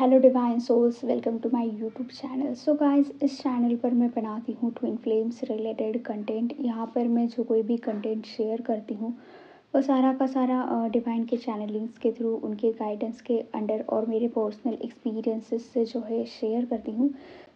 Hello divine souls welcome to my YouTube channel so guys इस channel पर मैं बनाती हूँ ट्विन फ्लेम्स रिलेटेड कंटेंट यहाँ पर मैं जो कोई भी कंटेंट शेयर करती हूँ, वो सारा का सारा डिवाइन के चैनलिंग्स के थ्रू उनके गाइडेंस के अंडर और मेरे पर्सनल एक्सपीरियंसेस से जो है शेयर करती हूँ।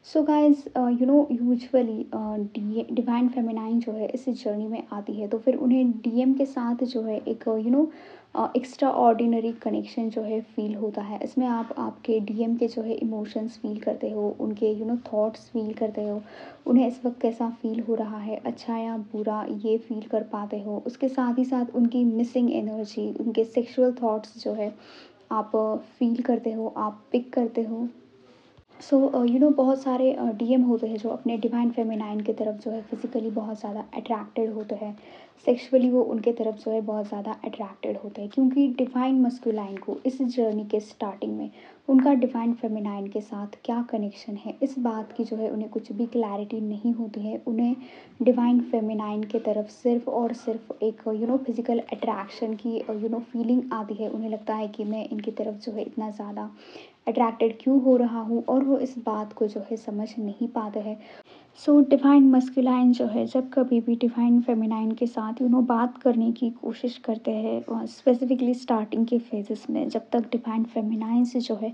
So guys you know usually divine feminine जो है, इस जर्नी में आती है तो फिर उन्हें डीएम के साथ जो है, एक you know extraordinary connection जो है फील होता है। इसमें आप, आपके डीएम के जो है इमोशंस फील करते हो, उनके यू नो थॉट्स फील करते हो, उन्हें इस वक्त कैसा फील हो रहा है अच्छा या बुरा, ये फील कर पाते हो। उसके साथ ही साथ उनकी मिसिंग एनर्जी उनके सेक्सुअल थॉट्स जो है, आप फील करते हो, आप पिक करते हो। सो यू नो बहुत सारे डीएम uh, होते हैं जो अपने डिवाइन फेमिनाइन की तरफ़ जो है फिज़िकली बहुत ज़्यादा अट्रैक्टेड होते हैं। सेक्सुअली वो उनके तरफ़ जो है बहुत ज़्यादा अट्रैक्टेड होते हैं क्योंकि डिवाइन मस्कुलाइन को इस जर्नी के स्टार्टिंग में उनका डिवाइन फेमिनाइन के साथ क्या कनेक्शन है? इस बात की जो है, उन्हें कुछ भी क्लैरिटी नहीं होती है। उन्हें डिवाइन फेमिनाइन के तरफ़ सिर्फ़ और सिर्फ़ एक यू नो फ़िज़िकल अट्रैक्शन की यू नो फीलिंग आती है। उन्हें लगता है कि मैं इनकी तरफ़ जो है, इतना ज़्यादा अट्रैक्टेड क्यों हो रहा हूँ? और वो इस बात को जो है, समझ नहीं पाते हैं। सो डिवाइन मस्कुलाइन जो है, जब कभी भी डिवाइन फेमिनाइन के साथ यू नो बात करने की कोशिश करते हैं स्पेसिफिकली स्टार्टिंग के फेजेस में, जब तक डिवाइन फेमिनाइन से जो है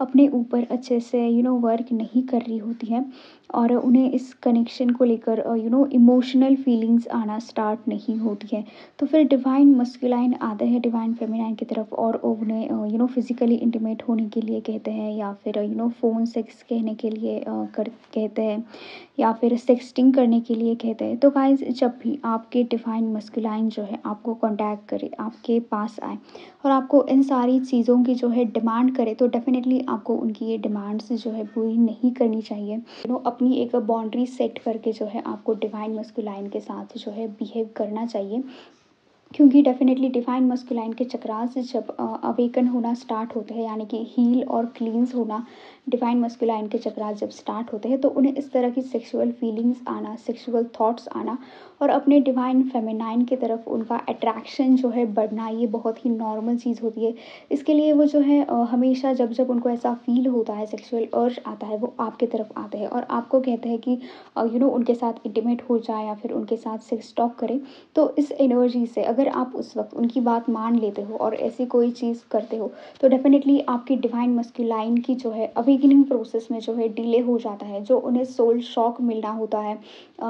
अपने ऊपर अच्छे से यू नो वर्क नहीं कर रही होती है और उन्हें इस कनेक्शन को लेकर यू नो इमोशनल फीलिंग्स आना स्टार्ट नहीं होती है। तो फिर डिवाइन मस्कुलाइन आते हैं डिवाइन फेमिनाइन की तरफ़ और उन्हें यू नो फिज़िकली इंटीमेट होने के लिए कहते हैं या फिर यू नो फ़ोन सेक्स कहने के लिए uh, कर कहते हैं या फिर सेक्सटिंग करने के लिए कहते हैं। तो गाइज़ जब भी आपके डिवाइन मस्कुलाइन जो है आपको कॉन्टैक्ट करे आपके पास आए और आपको इन सारी चीज़ों की जो है डिमांड करे तो डेफिनेटली आपको उनकी ये डिमांड्स जो है पूरी नहीं करनी चाहिए। नो अपनी एक बाउंड्री सेट करके जो है आपको डिवाइन मस्कुलाइन के साथ जो है बिहेव करना चाहिए। क्योंकि डेफिनेटली डिवाइन मस्कुलाइन के चक्रास जब अवेकन होना स्टार्ट होते हैं, यानी कि हील और क्लींस होना डिवाइन मस्कुलाइन के चक्रास जब स्टार्ट होते हैं तो उन्हें इस तरह की सेक्सुअल फीलिंग्स आना सेक्सुअल थॉट्स आना और अपने डिवाइन फेमिनाइन की तरफ़ उनका अट्रैक्शन जो है बढ़ना, ये बहुत ही नॉर्मल चीज़ होती है। इसके लिए वो जो है हमेशा जब जब उनको ऐसा फील होता है सेक्सुअल अर्ज़ आता है, वो आपके तरफ़ आते हैं। और आपको कहते हैं कि यू नो उनके साथ इंटीमेट हो जाए या फिर उनके साथ सेक्स टॉक करें तो इस एनर्जी से अगर आप उस वक्त उनकी बात मान लेते हो और ऐसी कोई चीज़ करते हो तो डेफिनेटली आपकी डिवाइन मस्क्यूलाइन की जो है अभी अवेकनिंग प्रोसेस में जो है डिले हो जाता है, जो उन्हें सोल शॉक मिलना होता है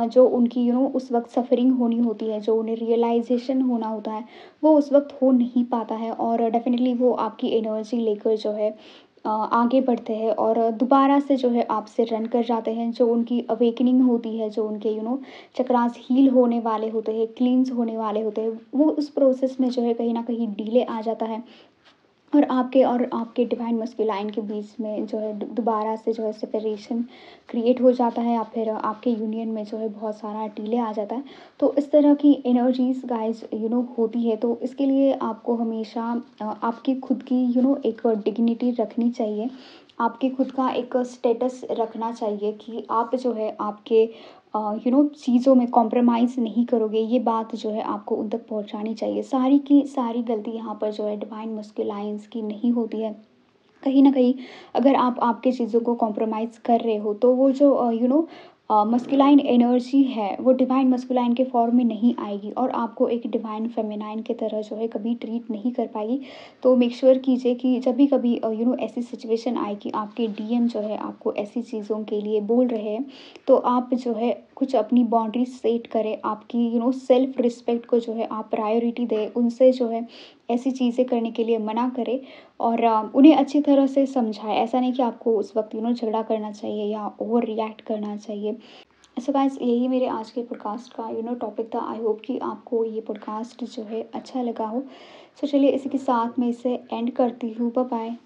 जो उनकी यू नो उस वक्त सफरिंग होनी होती है, जो उन्हें रियलाइजेशन होना होता है, वो उस वक्त हो नहीं पाता है और डेफिनेटली वो आपकी एनर्जी लेकर जो है आगे बढ़ते हैं और दोबारा से जो है आपसे रन कर जाते हैं, जो उनकी अवेकनिंग होती है, जो उनके यू नो चक्रास हील होने वाले होते हैं क्लींस होने वाले होते हैं, वो उस प्रोसेस में जो है कहीं ना कहीं डीले आ जाता है। और आपके और आपके डिवाइन मस्कुलाइन के बीच में जो है दोबारा से जो है सेपरेशन क्रिएट हो जाता है या फिर आपके यूनियन में जो है बहुत सारा डिले आ जाता है। तो इस तरह की एनर्जीज गाइस यू नो होती है। तो इसके लिए आपको हमेशा आपकी खुद की यू you नो know, एक डिग्निटी रखनी चाहिए। आपके खुद का एक स्टेटस रखना चाहिए कि आप जो है आपके यू नो चीज़ों में कॉम्प्रोमाइज़ नहीं करोगे, ये बात जो है आपको उन तक पहुंचानी चाहिए। सारी की सारी गलती यहाँ पर जो है डिवाइन मुस्किलाइंस की नहीं होती है। कहीं ना कहीं अगर आप आपके चीज़ों को कॉम्प्रोमाइज़ कर रहे हो तो वो जो यू नो मस्कुलाइन एनर्जी है, वो डिवाइन मस्कुलाइन के फॉर्म में नहीं आएगी और आपको एक डिवाइन फेमिनाइन की तरह जो है कभी ट्रीट नहीं कर पाएगी। तो मेक श्योर कीजिए कि जब भी कभी यू नो ऐसी सिचुएशन आए कि आपके डीएम जो है आपको ऐसी चीज़ों के लिए बोल रहे हैं तो आप जो है कुछ अपनी बाउंड्री सेट करें, आपकी यू नो सेल्फ रिस्पेक्ट को जो है आप प्रायोरिटी दें, उनसे जो है ऐसी चीज़ें करने के लिए मना करें और उन्हें अच्छी तरह से समझाए। ऐसा नहीं कि आपको उस वक्त यू नो झगड़ा करना चाहिए या ओवर रिएक्ट करना चाहिए। सो गाइस यही मेरे आज के पॉडकास्ट का यू नो टॉपिक था। आई होप कि आपको ये पॉडकास्ट जो है अच्छा लगा हो। सो so चलिए इसी के साथ मैं इसे एंड करती हूँ। बाय